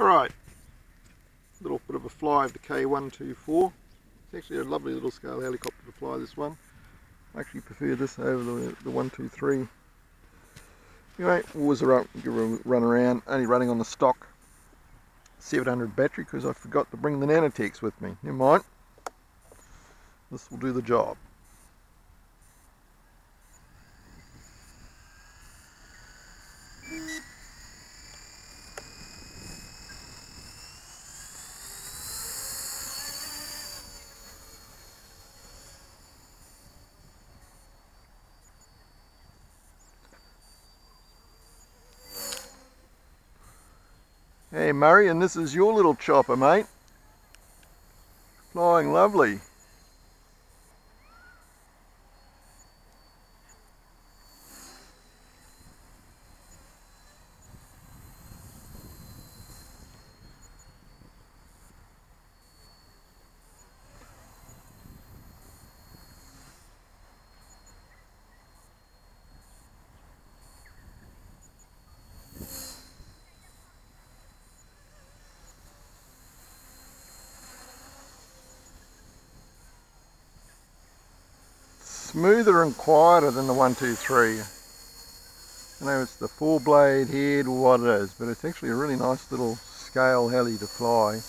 Alright, a little bit of a fly of the K124. It's actually a lovely little scale helicopter to fly this one. I actually prefer this over the, the 123. Anyway, always a run, around, only running on the stock 700 battery because I forgot to bring the Nanotechs with me. Never mind, this will do the job. Hey Murray, and this is your little chopper, mate. Flying lovely. Smoother and quieter than the 123. I know it's the four blade head or what it is, but it's actually a really nice little scale heli to fly.